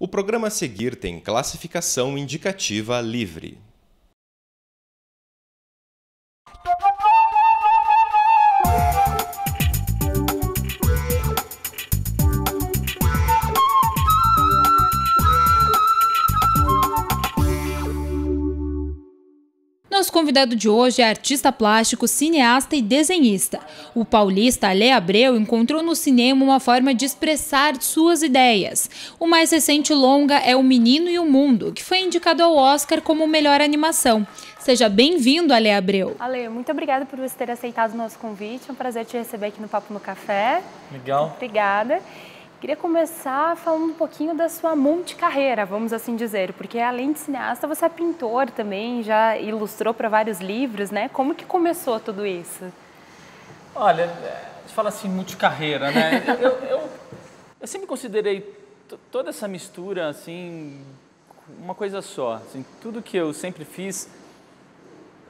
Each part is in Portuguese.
O programa a seguir tem classificação indicativa livre. Convidado de hoje é artista plástico, cineasta e desenhista. O paulista Ale Abreu encontrou no cinema uma forma de expressar suas ideias. O mais recente longa é O Menino e o Mundo, que foi indicado ao Oscar como melhor animação. Seja bem-vindo, Ale Abreu. Ale, muito obrigada por você ter aceitado o nosso convite. É um prazer te receber aqui no Papo no Café. Legal. Obrigada. Queria começar falando um pouquinho da sua multicarreira, vamos assim dizer, porque além de cineasta, você é pintor também, já ilustrou para vários livros, né? Como que começou tudo isso? Olha, gente fala assim, multicarreira, né? eu, eu, eu, eu sempre considerei toda essa mistura, assim, uma coisa só. Assim, tudo que eu sempre fiz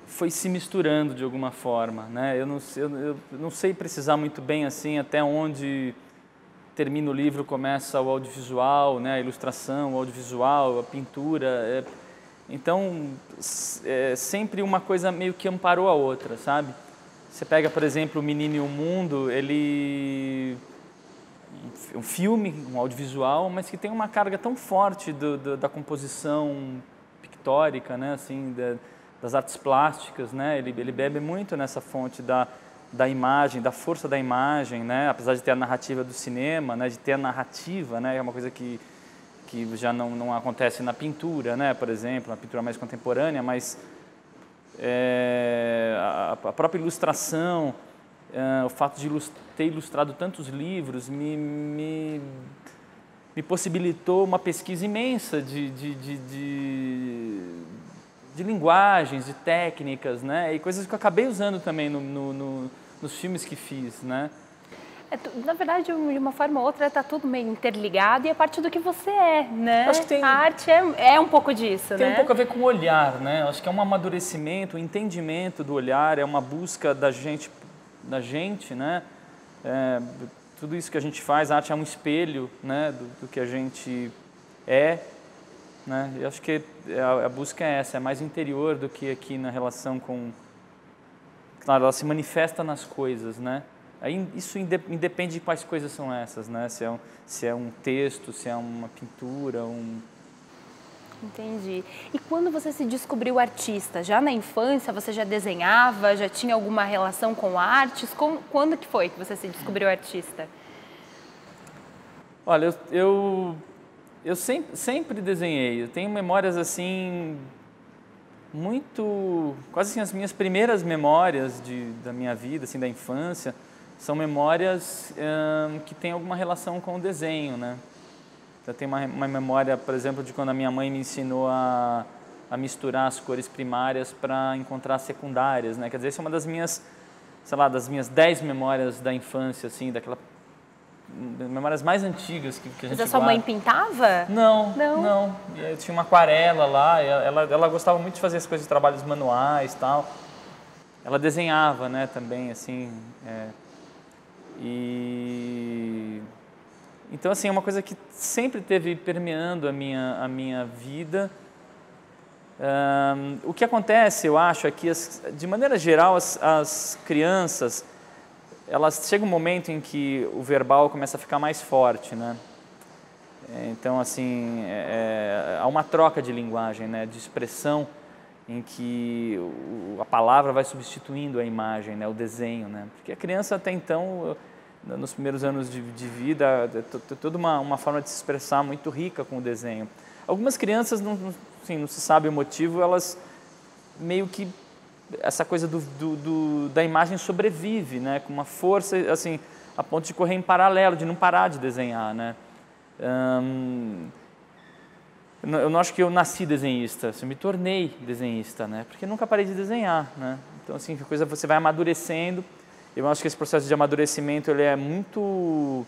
foi se misturando de alguma forma, né? Eu não, eu não sei precisar muito bem, assim, até onde termina o livro, começa o audiovisual, né, a ilustração, o audiovisual, a pintura. É, então, é sempre uma coisa meio que amparou a outra, sabe? Você pega, por exemplo, O Menino e o Mundo, ele um filme, um audiovisual, mas que tem uma carga tão forte do, do, da composição pictórica, né, assim, da, das artes plásticas, né? Ele, ele bebe muito nessa fonte da da imagem, da força da imagem, né? apesar de ter a narrativa do cinema, né? de ter a narrativa, né? é uma coisa que, que já não, não acontece na pintura, né? por exemplo, na pintura mais contemporânea, mas é, a, a, própria ilustração, é, o fato de ter ilustrado tantos livros me, me, me possibilitou uma pesquisa imensa de, de, de, de de linguagens, de técnicas, né? E coisas que eu acabei usando também no, no, no, nos filmes que fiz, né? É, na verdade, de uma forma ou outra, está tudo meio interligado e é parte do que você é, né? Acho que tem, a arte é, é um pouco disso, tem né? um pouco a ver com o olhar, né? Acho que é um amadurecimento, um entendimento do olhar, é uma busca da gente, da gente, né? É, tudo isso que a gente faz, a arte é um espelho, né? do, do que a gente é né? Eu acho que a, a, busca é essa, é mais interior do que aqui na relação com... Claro, ela se manifesta nas coisas, né? Aí isso independe de quais coisas são essas, né? Se é um, se é um texto, se é uma pintura, um... Entendi. E quando você se descobriu artista? Já na infância você já desenhava, já tinha alguma relação com artes? Como, quando que foi que você se descobriu artista? Olha, eu, eu eu sempre, sempre desenhei. Eu tenho memórias assim muito, quase assim as minhas primeiras memórias de, da minha vida, assim da infância, são memórias hum, que têm alguma relação com o desenho, né? Eu tenho uma, uma memória, por exemplo, de quando a minha mãe me ensinou a, a misturar as cores primárias para encontrar secundárias, né? Quer dizer, essa é uma das minhas, sei lá, das minhas dez memórias da infância, assim, daquela memórias mais antigas que, que a gente Mas a sua mãe pintava? Não, não. não. Eu tinha uma aquarela lá, ela, ela gostava muito de fazer as coisas de trabalhos manuais tal. Ela desenhava, né, também, assim. É, e... Então, assim, é uma coisa que sempre teve permeando a minha, a minha vida. Um, o que acontece, eu acho, é que, as, de maneira geral, as, as crianças elas chega um momento em que o verbal começa a ficar mais forte, né? Então, assim, é, é, há uma troca de linguagem, né, de expressão, em que a palavra vai substituindo a imagem, né, o desenho, né? Porque a criança até então, nos primeiros anos de, de vida, é toda uma, uma forma de se expressar muito rica com o desenho. Algumas crianças, não, assim, não se sabe o motivo, elas meio que essa coisa do, do, do, da imagem sobrevive, né? Com uma força, assim, a ponto de correr em paralelo, de não parar de desenhar, né? Hum, eu não acho que eu nasci desenhista, assim, eu me tornei desenhista, né? Porque nunca parei de desenhar, né? Então, assim, a coisa você vai amadurecendo. Eu acho que esse processo de amadurecimento ele é muito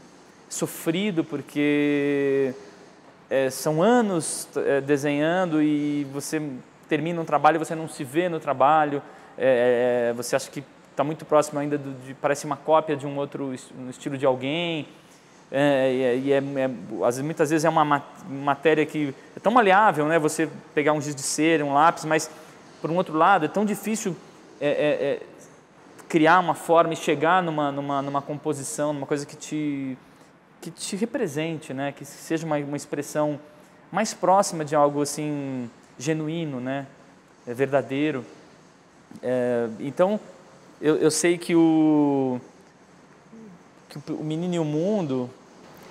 sofrido porque é, são anos é, desenhando e você termina um trabalho e você não se vê no trabalho, é, é, é você acha que está muito próximo ainda, do, de, parece uma cópia de um outro um estilo de alguém. é, e é, é, muitas vezes é uma matéria que é tão maleável, né? Você pegar um giz de cera, um lápis, mas por um outro lado é tão difícil é, é, é, criar uma forma e chegar numa, numa, numa composição, numa coisa que te que te represente, né? Que seja uma, uma expressão mais próxima de algo assim genuíno, né? É verdadeiro. então eu, eu sei que o que o menino e o mundo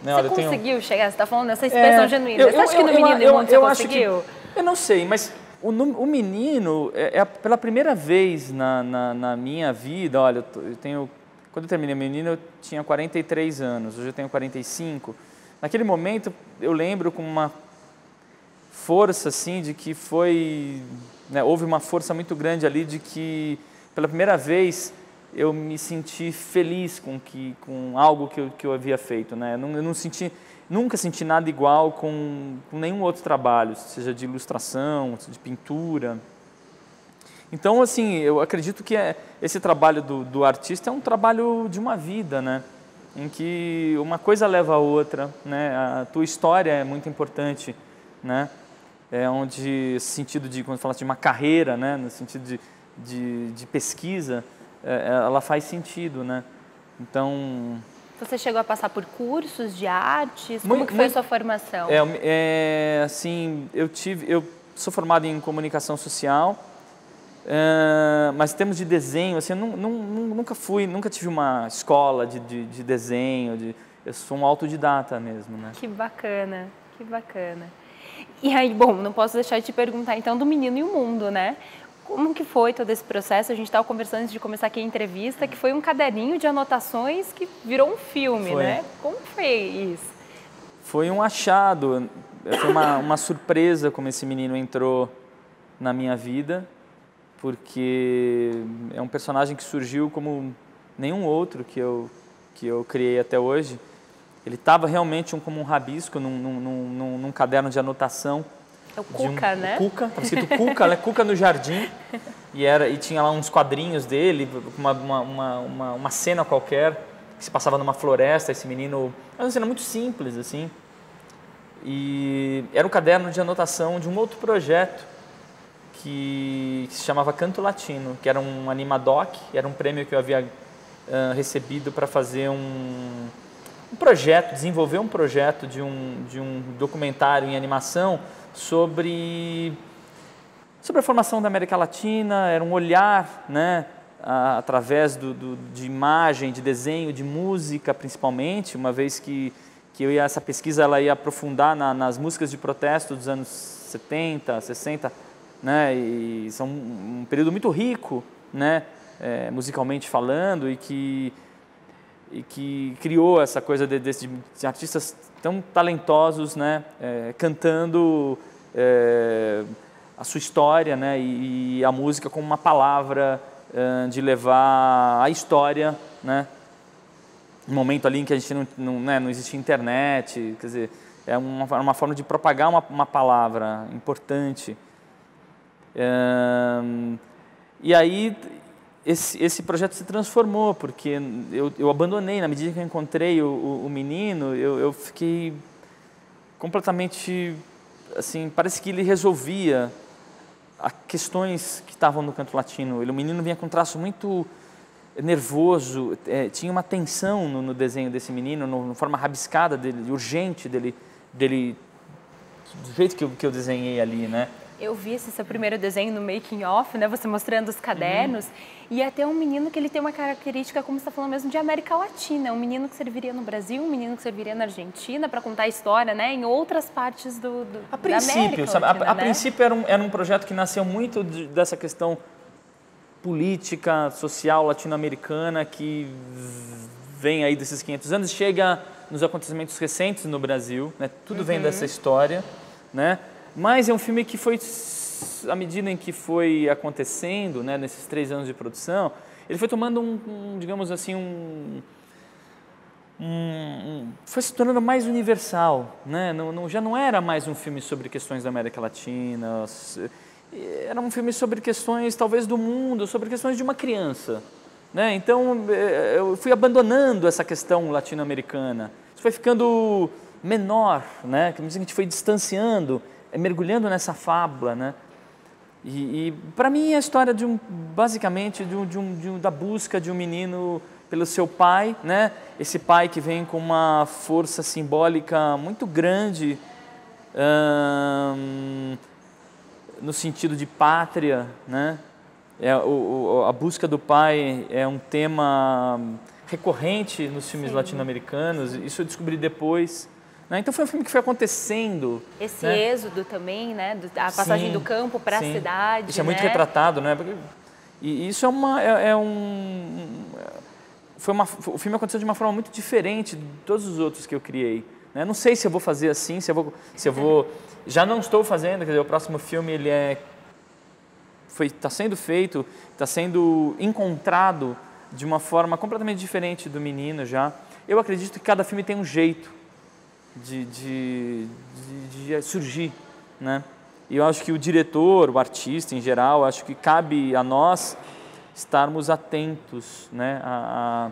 né? Você Olha, conseguiu tenho... chegar? Você está falando dessa expressão é, genuína. Eu, você acha eu, que no Menino eu, Mundo você conseguiu? Que, eu não sei, mas o, o menino, é, é, pela primeira vez na, na, na minha vida, olha, eu tenho... Quando eu terminei o menino, eu tinha 43 anos, hoje eu tenho 45. Naquele momento, eu lembro com uma força, assim, de que foi... Né, houve uma força muito grande ali de que, pela primeira vez, eu me senti feliz com que com algo que eu, que eu havia feito, né? Eu não, eu não senti nunca senti nada igual com, com, nenhum outro trabalho, seja de ilustração, de pintura. Então, assim, eu acredito que é, esse trabalho do, do, artista é um trabalho de uma vida, né? Em que uma coisa leva a outra, né? A tua história é muito importante, né? É onde, sentido de, quando fala de uma carreira, né? No sentido de, de, de pesquisa, é, é, ela faz sentido, né? Então... Você chegou a passar por cursos de artes? Como que foi muito, a sua formação? É, é, assim, eu tive, eu sou formado em comunicação social, é, mas temos de desenho, assim, eu não, não, nunca fui, nunca tive uma escola de, de, de, desenho, de, eu sou um autodidata mesmo, né? Que bacana, que bacana. E aí, bom, não posso deixar de te perguntar então do Menino e o Mundo, né? Como que foi todo esse processo? A gente estava conversando antes de começar aqui a entrevista, que foi um caderninho de anotações que virou um filme, foi. né? Como foi isso? Foi um achado, foi uma, uma surpresa como esse menino entrou na minha vida, porque é um personagem que surgiu como nenhum outro que eu, que eu criei até hoje. Ele estava realmente um, como um rabisco num, num, num, num caderno de anotação é o Cuca, um, né? Cuca, estava escrito Cuca, né? Cuca no jardim. E, era, e tinha lá uns quadrinhos dele, uma, uma, uma, uma, cena qualquer, que se passava numa floresta, esse menino... Era uma cena muito simples, assim. E era um caderno de anotação de um outro projeto que, que se chamava Canto Latino, que era um animadoc, era um prêmio que eu havia uh, recebido para fazer um, um projeto, desenvolver um projeto de um, de um documentário em animação sobre, sobre a formação da América Latina, era um olhar né, através do, do, de imagem, de desenho, de música principalmente, uma vez que, que eu ia, essa pesquisa ela ia aprofundar na, nas músicas de protesto dos anos 70, 60, né, e são um período muito rico, né, é, musicalmente falando, e que, e que criou essa coisa de, de, de artistas tão talentosos, né, é, cantando é, a sua história, né, e, e, a música como uma palavra é, de levar a história, né, um momento ali em que a gente não, não, né, não existia internet, quer dizer, é uma, uma forma de propagar uma, uma palavra importante. É, e aí esse, esse projeto se transformou, porque eu, eu abandonei, na medida que eu encontrei o, o, o menino, eu, eu fiquei completamente, assim, parece que ele resolvia as questões que estavam no canto latino. Ele, o menino vinha com um traço muito nervoso, é, tinha uma tensão no, no, desenho desse menino, no, na forma rabiscada dele, urgente dele, dele do jeito que eu, que eu desenhei ali, né? Eu vi esse seu primeiro desenho no making off, né? Você mostrando os cadernos. Uhum. E até um menino que ele tem uma característica, como você está falando mesmo, de América Latina. Um menino que serviria no Brasil, um menino que serviria na Argentina para contar a história, né? Em outras partes do, do a princípio, sabe? Latina, a, a né? princípio era um, era um projeto que nasceu muito de, dessa questão política, social latino-americana que vem aí desses 500 anos, chega nos acontecimentos recentes no Brasil, né? Tudo uhum. vem dessa história, né? Mas é um filme que foi, à medida em que foi acontecendo, né, nesses três anos de produção, ele foi tomando um, um digamos assim, um, um, foi se tornando mais universal, né? Não, não, já não era mais um filme sobre questões da América Latina, era um filme sobre questões talvez do mundo, sobre questões de uma criança, né? Então é, eu fui abandonando essa questão latino-americana isso foi ficando menor, né? Que a gente foi distanciando, mergulhando nessa fábula, né? E, e para mim é a história de um, basicamente, de um, de um, de um, da busca de um menino pelo seu pai, né? Esse pai que vem com uma força simbólica muito grande hum, no sentido de pátria, né? É, o, o, a busca do pai é um tema recorrente nos filmes latino-americanos. Isso eu descobri depois. Né? Então foi um filme que foi acontecendo. Esse né? êxodo também, né? a passagem Sim, do campo para a cidade. Isso é muito né? retratado, né? Porque- e isso é uma é, é um foi uma o filme aconteceu de uma forma muito diferente de todos os outros que eu criei. Né? Não sei se eu vou fazer assim, se eu vou se eu vou já não estou fazendo, quer dizer, o próximo filme ele é foi está sendo feito, está sendo encontrado de uma forma completamente diferente do menino já. Eu acredito que cada filme tem um jeito de, de, de, de surgir, né? E eu acho que o diretor, o artista em geral, acho que cabe a nós estarmos atentos, né? A,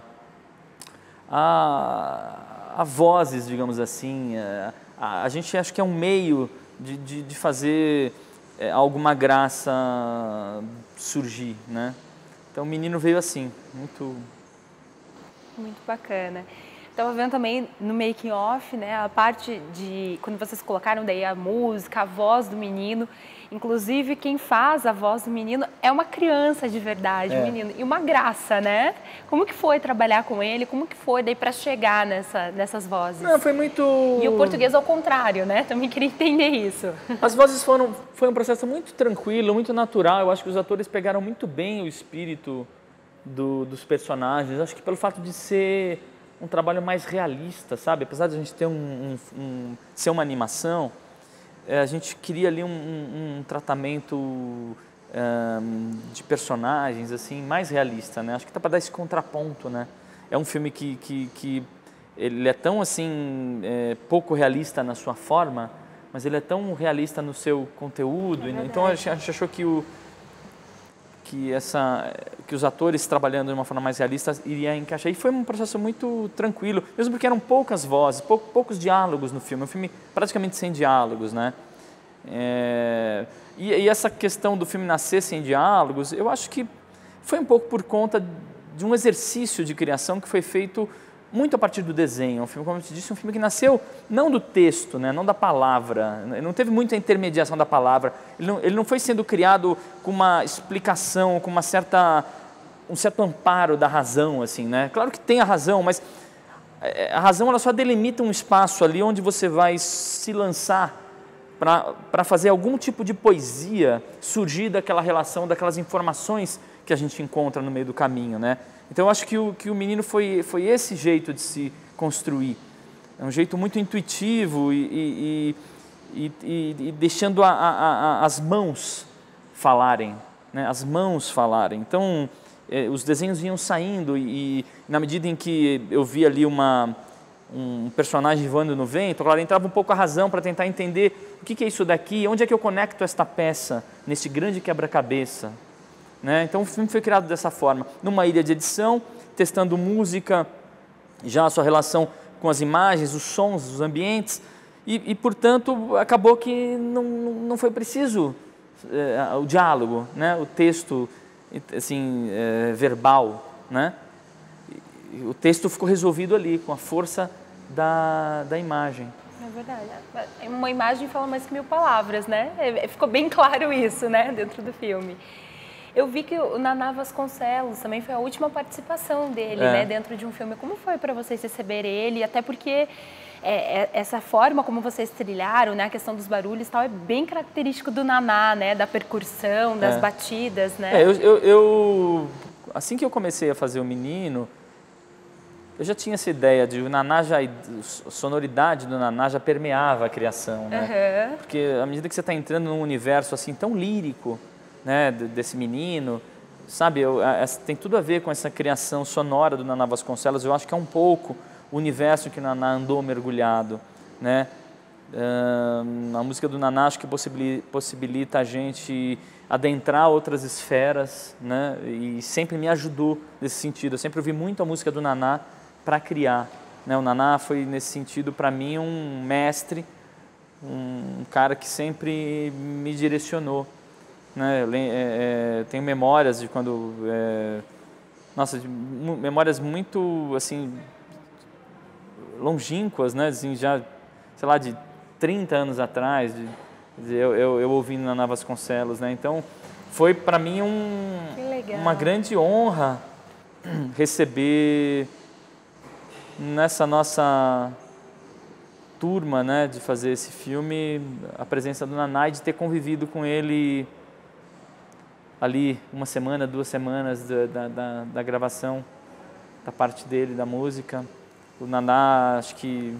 a, a, vozes, digamos assim. A, a, a gente acha que é um meio de, de, de fazer é, alguma graça surgir, né? Então o menino veio assim, muito Muito bacana. Estava vendo também no making off, né, a parte de quando vocês colocaram daí a música, a voz do menino. Inclusive quem faz a voz do menino é uma criança de verdade, um É. menino e uma graça, né? Como que foi trabalhar com ele? Como que foi daí para chegar nessa nessas vozes? Não, foi muito. E o português ao contrário, né? Também queria entender isso. As vozes foram. Foi um processo muito tranquilo, muito natural. Eu acho que os atores pegaram muito bem o espírito do- dos personagens. Acho que pelo fato de ser um trabalho mais realista, sabe? Apesar de a gente ter um, um- um- ser uma animação, eh, a gente queria ali um, um- tratamento ahn, de personagens assim mais realista, né? Acho que tá para dar esse contraponto, né? É um filme que, que, que ele é tão assim eh, pouco realista na sua forma, mas ele é tão realista no seu conteúdo. e- então a gente a gente achou que o que essa que os atores trabalhando de uma forma mais realista iria encaixar. E foi um processo muito tranquilo mesmo porque eram poucas vozes pou- poucos diálogos no filme um filme praticamente sem diálogos né? É, e, e essa questão do filme nascer sem diálogos eu acho que foi um pouco por conta de um exercício de criação que foi feito muito a partir do desenho. Um filme, como eu te disse, um filme que nasceu não do texto, né, não da palavra. Ele não teve muita intermediação da palavra. Ele não, ele não foi sendo criado com uma explicação, com uma certa um certo amparo da razão, assim, né? Claro que tem a razão, mas é, a razão ela só delimita um espaço ali onde você vai se lançar para fazer algum tipo de poesia surgir daquela relação, daquelas informações que a gente encontra no meio do caminho, né? Então acho que o, que o menino foi, foi esse jeito de se construir. É um jeito muito intuitivo e, e, e, e- deixando a- a- a- as mãos falarem, né? as mãos falarem. Então eh, os desenhos iam saindo e, e na medida em que eu vi ali uma, um personagem voando no vento, claro, entrava um pouco a razão para tentar entender o que, que é isso daqui, onde é que eu conecto esta peça nesse grande quebra-cabeça. Né? Então o filme foi criado dessa forma, numa ilha de edição, testando música, já a sua relação com as imagens, os sons, os ambientes, e, e, portanto acabou que não, não foi preciso eh, o diálogo, né? o texto assim eh, verbal, né? O texto ficou resolvido ali com a força da, da imagem. É verdade. Uma imagem fala mais que mil palavras, né? É, Ficou bem claro isso, né, dentro do filme. Eu vi que o Naná Vasconcelos também foi a última participação dele, É. né, dentro de um filme. Como foi para vocês receberem ele? Até porque é, é, essa forma como vocês trilharam, né, a questão dos barulhos e tal, é bem característico do Naná, né, da percussão, das É. batidas, né? É, eu, eu, eu- assim que eu comecei a fazer o menino, eu já tinha essa ideia de o Naná já, a sonoridade do Naná já permeava a criação, né? Aham. Porque à medida que você está entrando num universo assim tão lírico, né, de- desse menino, sabe, eu, essa- tem tudo a ver com essa criação sonora do Naná Vasconcelos. Eu acho que é um pouco o universo que o Naná andou mergulhado, né? A música do Naná acho que possibili- possibilita a gente adentrar outras esferas, né? E sempre me ajudou nesse sentido. Eu sempre ouvi muito a música do Naná para criar, Né? O Naná foi, nesse sentido, para mim, um mestre, um cara que sempre me direcionou. Né? É, é, tenho memórias de quando... É, nossa, de, memórias muito, assim, longínquas, né? Assim, já, sei lá, de 30 anos atrás, de, eu, eu, eu ouvindo na Navas Vasconcelos, né? Então, foi para mim um, uma grande honra receber nessa nossa turma, né, de fazer esse filme, a presença do Nanai, de ter convivido com ele ali uma semana, duas semanas da, da, da gravação da parte dele, da música. O Naná, acho que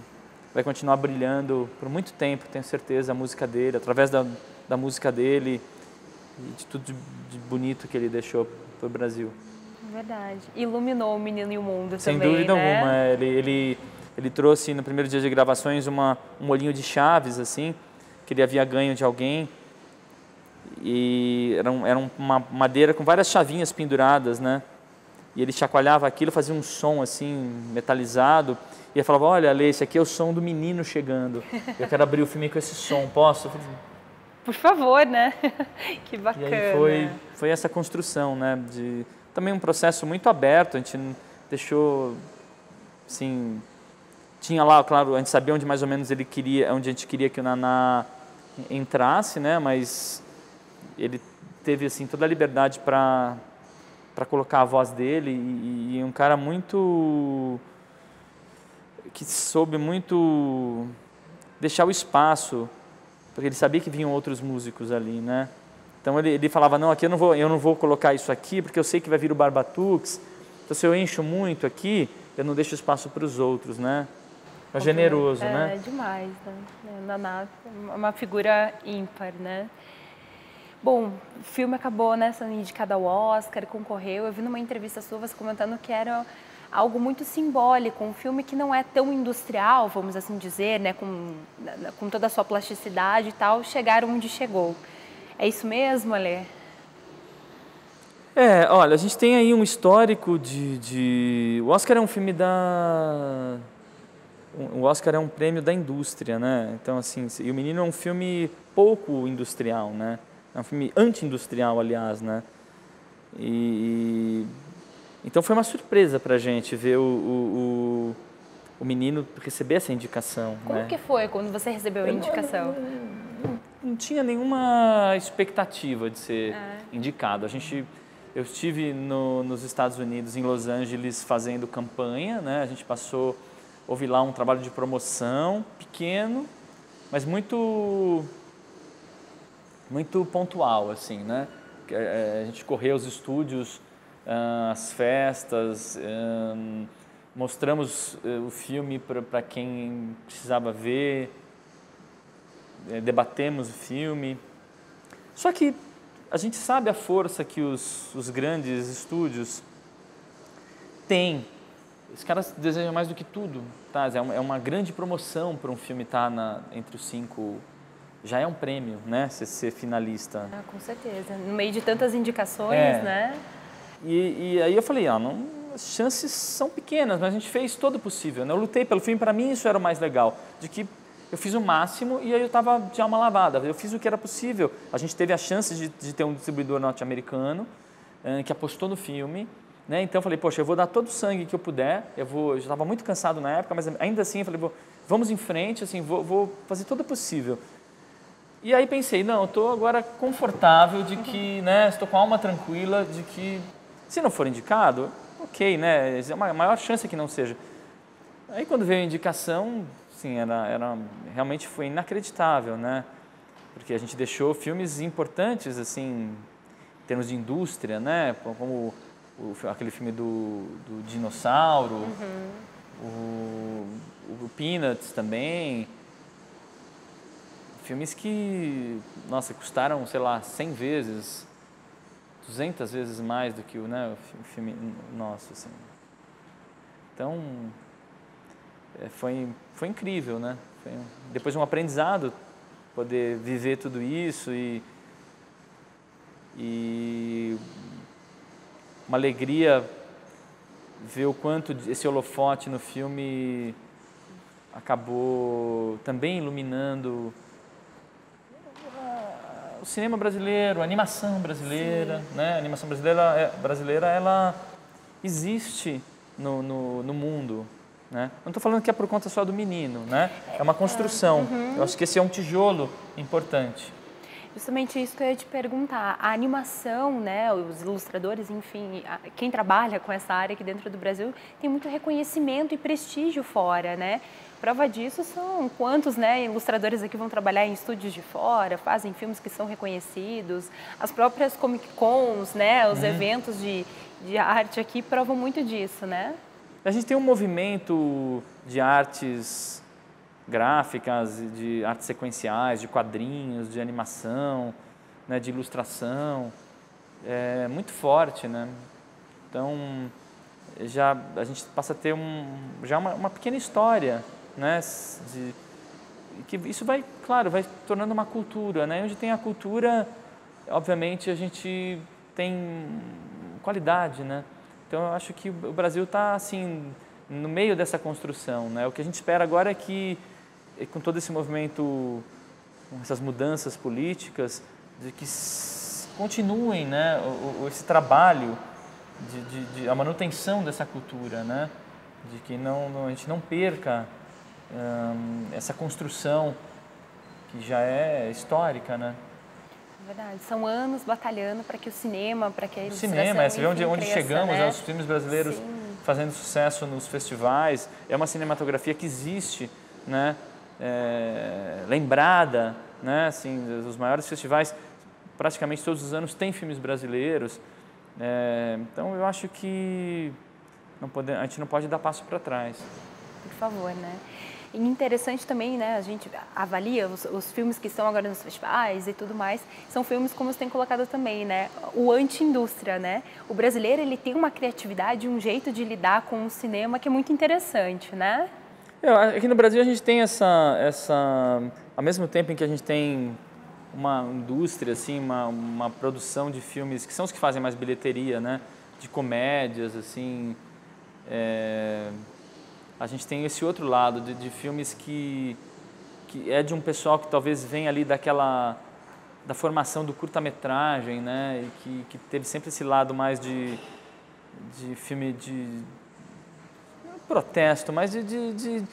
vai continuar brilhando por muito tempo, tenho certeza, a música dele, através da, da música dele e de tudo de, bonito que ele deixou para o Brasil. Verdade. Iluminou o menino e o mundo Sem também, dúvida né? alguma. Ele, ele, ele trouxe no primeiro dia de gravações uma, um molhinho de chaves, assim, que ele havia ganho de alguém. E era, um, era uma madeira com várias chavinhas penduradas, né? E ele chacoalhava aquilo, fazia um som assim, metalizado. E ele falava: Olha, Lê, esse aqui é o som do menino chegando. Eu quero abrir o filme com esse som, posso? Por favor, né? que bacana. E aí foi, foi essa construção, né? De, também um processo muito aberto, a gente deixou, assim, tinha lá, claro, a gente sabia onde mais ou menos ele queria, onde a gente queria que o Naná entrasse, né, mas ele teve, assim, toda a liberdade para para colocar a voz dele e, e um cara muito que soube muito deixar o espaço porque ele sabia que vinham outros músicos ali, né? Então ele, ele falava, não, aqui eu não, vou, eu não vou colocar isso aqui, porque eu sei que vai vir o Barbatux, então se eu encho muito aqui, eu não deixo espaço para os outros, né? É generoso, é, né? É demais, né? Naná é uma figura ímpar, né? Bom, o filme acabou né, sendo indicado ao Oscar, concorreu. Eu vi numa entrevista sua você comentando que era algo muito simbólico, um filme que não é tão industrial, vamos assim dizer, né, com, com toda a sua plasticidade e tal, chegar onde chegou. É isso mesmo, Alê? É, olha, a gente tem aí um histórico de, de... O Oscar é um filme da... O Oscar é um prêmio da indústria, né? Então, assim, e o Menino é um filme pouco industrial, né? É um filme anti-industrial, aliás, né? E... Então foi uma surpresa para a gente ver o, o, o, o, menino receber essa indicação. Como né? que foi quando você recebeu a indicação? não tinha nenhuma expectativa de ser é. indicado. A gente, eu estive no, nos Estados Unidos, em Los Angeles, fazendo campanha, né? A gente passou, houve lá um trabalho de promoção pequeno, mas muito, muito pontual, assim, né? A gente correu os estúdios, as festas, mostramos eh, o filme para quem precisava ver debatemos o filme. Só que a gente sabe a força que os, os grandes estúdios têm. Os caras desejam mais do que tudo. Tá? É, uma, é grande promoção para um filme estar tá entre os cinco. Já é um prêmio, né? Ser, ser finalista. Ah, com certeza. No meio de tantas indicações, é. né? E, e, aí eu falei, ah, não, as chances são pequenas, mas a gente fez todo o possível. Né? Eu lutei pelo filme, para mim isso era o mais legal, de que eu fiz o máximo e aí eu estava de alma lavada. Eu fiz o que era possível. A gente teve a chance de, de ter um distribuidor norte-americano uh, que apostou no filme. Né? Então eu falei, poxa, eu vou dar todo o sangue que eu puder. Eu vou, eu já estava muito cansado na época, mas ainda assim eu falei, vamos em frente, assim, vou, vou fazer todo o possível. E aí pensei, não, estou agora confortável de que, né, estou com a alma tranquila de que, se não for indicado, ok, né, é uma maior chance que não seja. Aí quando veio a indicação, sim, era, era realmente foi inacreditável, né? Porque a gente deixou filmes importantes assim, em termos de indústria, né? Como o, aquele filme do, do dinossauro, uhum. o, o Peanuts também, filmes que, nossa, custaram, sei lá, 100 vezes, 200 vezes mais do que o, né, o filme nosso, assim. Então, é, foi, foi incrível, né? Foi, depois de um aprendizado, poder viver tudo isso e, e uma alegria ver o quanto esse holofote no filme acabou também iluminando o cinema brasileiro, a animação brasileira, né? A animação brasileira, é, brasileira ela existe no, no, no mundo, né? Não estou falando que é por conta só do menino, né? É uma construção. Uhum. Eu acho que esse é um tijolo importante. Justamente isso que eu ia te perguntar. A animação, né, os ilustradores, enfim, quem trabalha com essa área aqui dentro do Brasil tem muito reconhecimento e prestígio fora, né? Prova disso são quantos né, ilustradores aqui vão trabalhar em estúdios de fora, fazem filmes que são reconhecidos, as próprias Comic Cons, né, os uhum. eventos de, de arte aqui provam muito disso, né? A gente tem um movimento de artes gráficas, de artes sequenciais, de quadrinhos, de animação, né, de ilustração, é muito forte, né? Então já a gente passa a ter um, já uma, uma pequena história, né? De, que isso vai, claro, vai tornando uma cultura, né? Onde tem a cultura, obviamente a gente tem qualidade, né? Então eu acho que o Brasil está assim no meio dessa construção, né? O que a gente espera agora é que com todo esse movimento, essas mudanças políticas, de que continuem né, o, esse trabalho de, de, de, a manutenção dessa cultura, né? de que não a gente não perca hum, essa construção que já é histórica, né? Verdade, são anos batalhando para que o cinema, para que a ilustração... O cinema, é, você vê onde, onde cresça, chegamos, né? os filmes brasileiros Sim. fazendo sucesso nos festivais, é uma cinematografia que existe, né? é, lembrada, né? Assim, os maiores festivais, praticamente todos os anos, têm filmes brasileiros. É, então, eu acho que não pode, a gente não pode dar passo para trás. Por favor, né? E interessante também, né, a gente avalia os, os, filmes que estão agora nos festivais e tudo mais, são filmes como você tem colocado também, né, o anti-indústria, né? O brasileiro, ele tem uma criatividade, um jeito de lidar com o cinema que é muito interessante, né? É, aqui no Brasil a gente tem essa, essa, ao mesmo tempo em que a gente tem uma indústria, assim, uma, uma produção de filmes que são os que fazem mais bilheteria, né? De comédias, assim. É, a gente tem esse outro lado de, de filmes que, que é de um pessoal que talvez vem ali daquela da formação do curta-metragem, né? E que, que teve sempre esse lado mais de, de filme de protesto, mas de, de, de,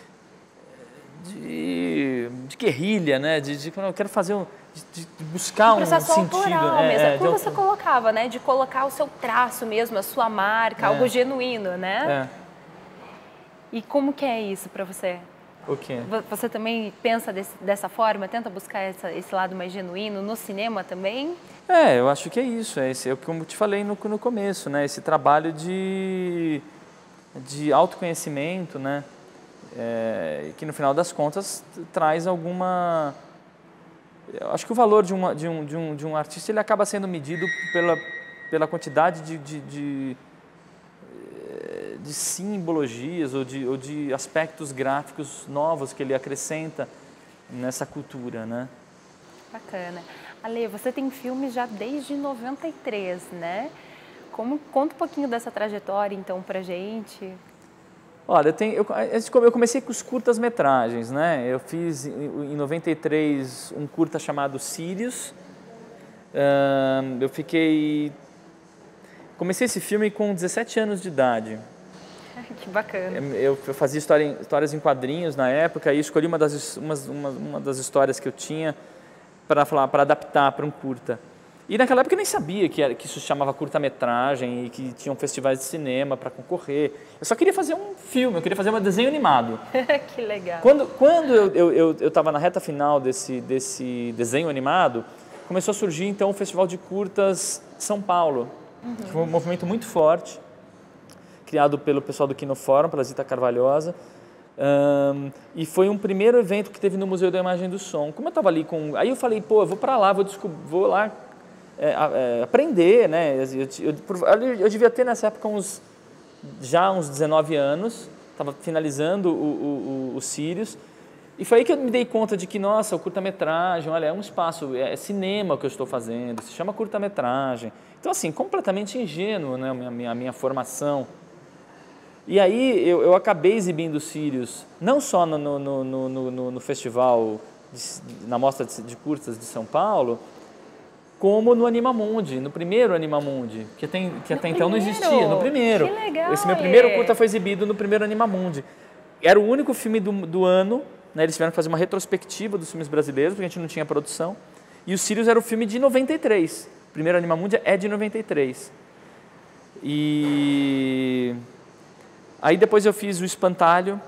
de, de guerrilha, né? De, de eu quero fazer um, de, de buscar um sentido. Autoral é, mesmo. É, como você colocava, né? De colocar o seu traço mesmo, a sua marca, é. algo genuíno, né? É. E como que é isso para você? O quê? Você também pensa desse, dessa forma, tenta buscar essa, esse lado mais genuíno no cinema também? É, eu acho que é isso. É, esse, é como eu te falei no, no começo, né? Esse trabalho de de autoconhecimento, né? É, que no final das contas traz alguma. Eu acho que o valor de, uma, de, um, de, um, de um artista ele acaba sendo medido pela, pela quantidade de, de, de, de simbologias ou de, ou de aspectos gráficos novos que ele acrescenta nessa cultura, né? Bacana. Ale, você tem filmes já desde 93, né? Como, conta um pouquinho dessa trajetória, então, para gente. Olha, eu, tenho, eu, eu comecei com os curtas-metragens, né? Eu fiz em 93 um curta chamado Sirius. Eu fiquei... Comecei esse filme com 17 anos de idade. Que bacana. Eu, eu fazia história, histórias em quadrinhos na época e escolhi uma das, uma, uma, uma das histórias que eu tinha para falar para adaptar para um curta. E naquela época eu nem sabia que, era, que isso se chamava curta-metragem e que tinham festivais de cinema para concorrer. Eu só queria fazer um filme, eu queria fazer um desenho animado. que legal. Quando, quando eu estava eu, eu, eu na reta final desse, desse desenho animado, começou a surgir então o Festival de Curtas São Paulo, uhum. que foi um movimento muito forte, criado pelo pessoal do Kino Fórum, pela Zita Carvalhosa. Um, e foi um primeiro evento que teve no Museu da Imagem do Som. Como eu estava ali com. Aí eu falei, pô, eu vou para lá, vou, vou lá é, é, aprender, né? Eu, eu, eu, devia ter nessa época uns, já uns 19 anos, estava finalizando o, o, o, Sirius, e foi aí que eu me dei conta de que, nossa, o curta-metragem, olha, é um espaço, é, é cinema que eu estou fazendo, se chama curta-metragem. Então, assim, completamente ingênuo, né, a minha, a minha formação. E aí eu, eu acabei exibindo Sirius, não só no, no, no, no, no festival, de, na mostra de, de curtas de São Paulo, como no Animamundi, no primeiro Animamundi, que, tem, que até então não existia, no primeiro. Que legal, Esse meu primeiro curta foi exibido no primeiro Animamundi. Era o único filme do, do ano, né, eles tiveram que fazer uma retrospectiva dos filmes brasileiros, porque a gente não tinha produção. E o Sirius era o filme de 93. O primeiro Animamundi é de 93. E aí depois eu fiz o Espantalho,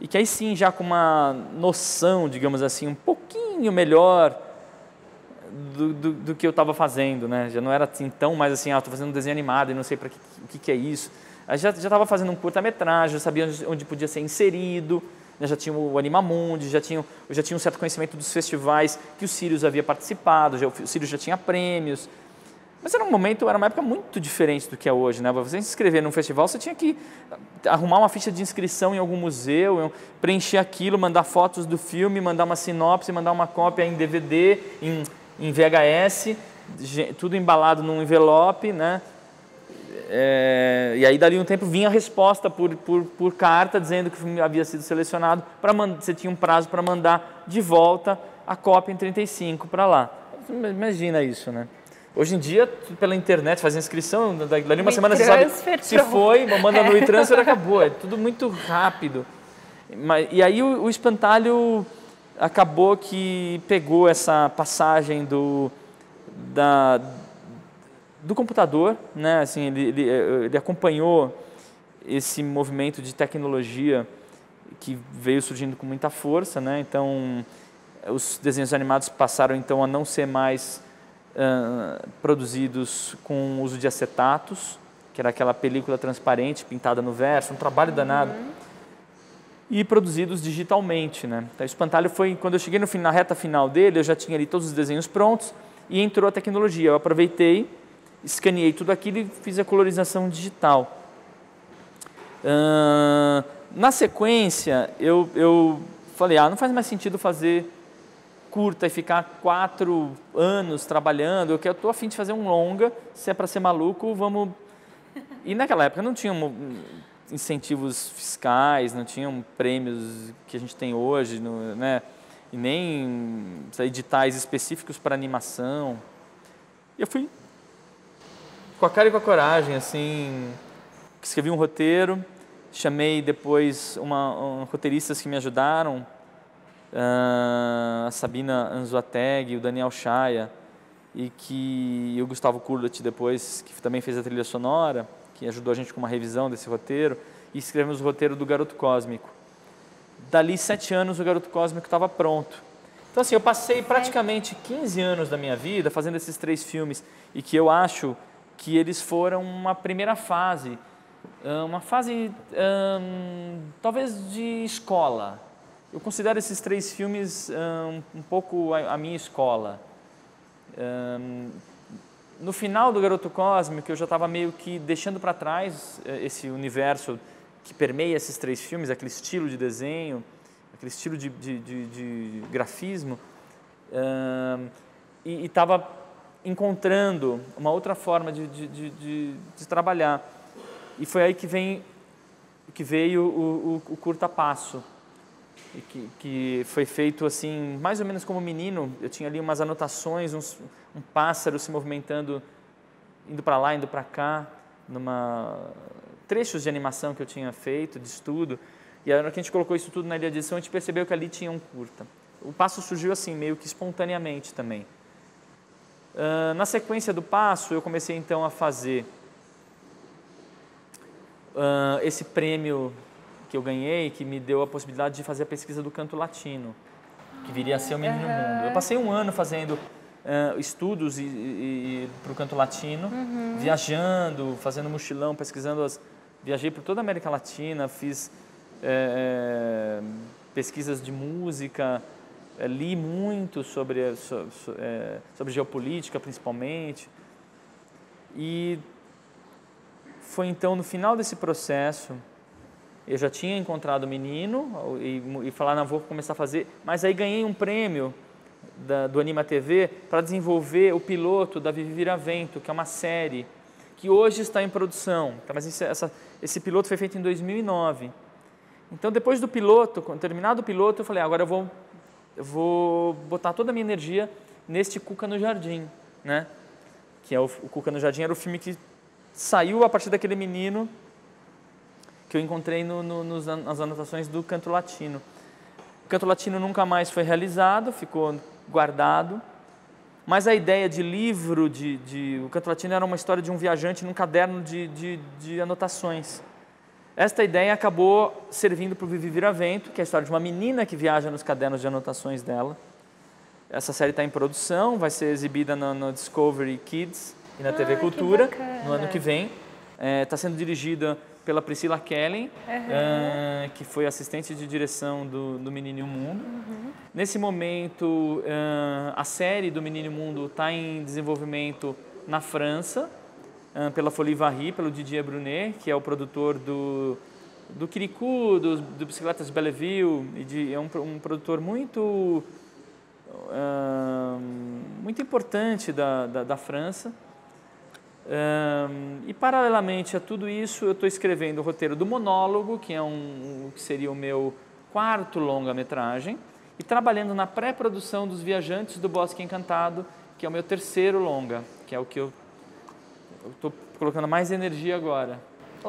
e que aí sim, já com uma noção, digamos assim, um pouquinho melhor do, do, do que eu estava fazendo, né? Já não era assim tão mais assim, ah, estou fazendo um desenho animado e não sei para que, o que, que, é isso. Aí já estava fazendo um curta-metragem, já sabia onde podia ser inserido, né? já tinha o Animamundi, já tinha, já tinha um certo conhecimento dos festivais que o Sirius havia participado, já, o Sirius já tinha prêmios. Mas era um momento, era uma época muito diferente do que é hoje, né? Você se inscrever num festival, você tinha que arrumar uma ficha de inscrição em algum museu, preencher aquilo, mandar fotos do filme, mandar uma sinopse, mandar uma cópia em DVD, em, em VHS, tudo embalado num envelope, né? É, e aí, dali um tempo, vinha a resposta por, por, por carta dizendo que o filme havia sido selecionado. Pra, você tinha um prazo para mandar de volta a cópia em 35 para lá. Imagina isso, né? Hoje em dia, pela internet, faz inscrição, dali uma semana você sabe se foi, manda no e-transfer acabou. É tudo muito rápido. Mas, e aí o, o, espantalho acabou que pegou essa passagem do, da, do computador, né? assim, ele, ele, ele acompanhou esse movimento de tecnologia que veio surgindo com muita força, né? então os desenhos animados passaram então a não ser mais uh, produzidos com uso de acetatos, que era aquela película transparente pintada no verso, um trabalho uhum. danado. E produzidos digitalmente, né? Então, o espantalho foi, quando eu cheguei no, na reta final dele, eu já tinha ali todos os desenhos prontos e entrou a tecnologia. Eu aproveitei, escaneei tudo aquilo e fiz a colorização digital. Uh, na sequência, eu, eu falei, ah, não faz mais sentido fazer curta e ficar quatro anos trabalhando, eu estou afim de fazer um longa, se é para ser maluco, vamos... E naquela época não tinha incentivos fiscais, não tinham prêmios que a gente tem hoje, né? e nem editais específicos para animação. E eu fui com a cara e com a coragem, assim, escrevi um roteiro, chamei depois uma, um, roteiristas que me ajudaram, a Sabina Anzuateg, o Daniel Chaya, e que e o Gustavo Kurlat depois, que também fez a trilha sonora, que ajudou a gente com uma revisão desse roteiro, e escrevemos o roteiro do Garoto Cósmico. Dali sete anos o Garoto Cósmico estava pronto. Então assim, eu passei praticamente 15 anos da minha vida fazendo esses três filmes e que eu acho que eles foram uma primeira fase, uma fase hum, talvez de escola, eu considero esses três filmes um, um pouco a, a, minha escola. Um, no final do Garoto Cósmico, eu já estava meio que deixando para trás eh, esse universo que permeia esses três filmes, aquele estilo de desenho, aquele estilo de, de, de, de grafismo, um, e estava encontrando uma outra forma de, trabalhar. E foi aí que, vem, que veio o, o, o curta passo que, que, foi feito assim, mais ou menos como menino. Eu tinha ali umas anotações, uns, um pássaro se movimentando, indo para lá, indo para cá, numa trechos de animação que eu tinha feito, de estudo. E a hora que a gente colocou isso tudo na ilha de edição, a gente percebeu que ali tinha um curta. O passo surgiu assim, meio que espontaneamente também. Uh, na sequência do passo, eu comecei então a fazer uh, esse prêmio que eu ganhei, que me deu a possibilidade de fazer a pesquisa do canto latino, que viria a ser o Menino uhum. Mundo. Eu passei um ano fazendo uh, estudos para o canto latino, uhum. viajando, fazendo mochilão, pesquisando as... Viajei por toda a América Latina, fiz é, pesquisas de música, é, li muito sobre, sobre, é, sobre geopolítica, principalmente. E foi então no final desse processo eu já tinha encontrado o menino e, e falar, não, vou começar a fazer. Mas aí ganhei um prêmio da, do Anima TV para desenvolver o piloto da Vivi Viravento, que é uma série que hoje está em produção. Tá, mas esse, essa, esse piloto foi feito em 2009. Então, depois do piloto, terminado o piloto, eu falei, agora eu vou, eu vou botar toda a minha energia neste Cuca no Jardim, né? Que é o, o Cuca no Jardim era o filme que saiu a partir daquele menino que eu encontrei no, no, nos, nas anotações do Canto Latino. O Canto Latino nunca mais foi realizado, ficou guardado. Mas a ideia de livro, de, de, o Canto Latino era uma história de um viajante num caderno de, de, de anotações. Esta ideia acabou servindo para o Vivi Viravento, que é a história de uma menina que viaja nos cadernos de anotações dela. Essa série está em produção, vai ser exibida no, no Discovery Kids e na ah, TV Cultura no ano que vem. Está é, tá sendo dirigida pela Priscila Kellen, uhum. uh, que foi assistente de direção do, do Menino e o Mundo. Uhum. Nesse momento, uh, a série do Menino e o Mundo está em desenvolvimento na França, uh, pela Folie Varry, pelo Didier Brunet, que é o produtor do, do Kirikou, do, do Bicicletas de Belleville, e de, é um, um produtor muito, muito importante da, da, da França. Um, e paralelamente a tudo isso, eu estou escrevendo o roteiro do monólogo, que é um que seria o meu quarto longa-metragem, e trabalhando na pré-produção dos Viajantes do Bosque Encantado, que é o meu terceiro longa, que é o que eu estou colocando mais energia agora.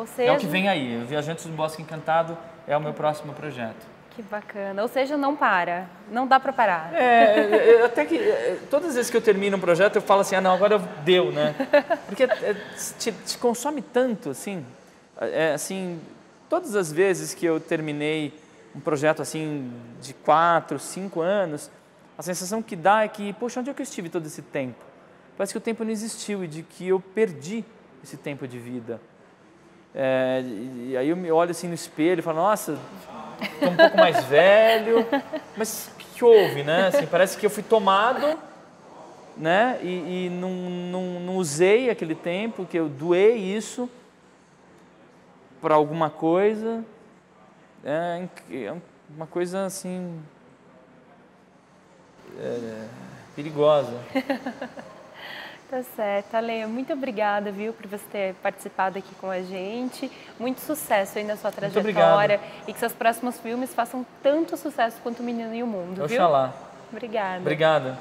Seja... É o que vem aí. Viajantes do Bosque Encantado é o meu próximo projeto. Que bacana. Ou seja, não para. Não dá para parar. É, é, é, até que é, todas as vezes que eu termino um projeto, eu falo assim, ah, não, agora deu, né? Porque te, te, consome tanto, assim. É, assim, todas as vezes que eu terminei um projeto, assim, de quatro, cinco anos, a sensação que dá é que, poxa, onde é que eu estive todo esse tempo? Parece que o tempo não existiu e de que eu perdi esse tempo de vida. É, e aí eu me olho assim no espelho e falo, nossa, estou um pouco mais velho, mas o que houve, né? Assim, parece que eu fui tomado, né? E, e não, não, não, usei aquele tempo, que eu doei isso para alguma coisa. É, é, uma coisa assim é, perigosa. Tá certo. Ale, muito obrigada, viu, por você ter participado aqui com a gente. Muito sucesso aí na sua trajetória e que seus próximos filmes façam tanto sucesso quanto O Menino e o Mundo, Oxalá. viu? Obrigada. Obrigada.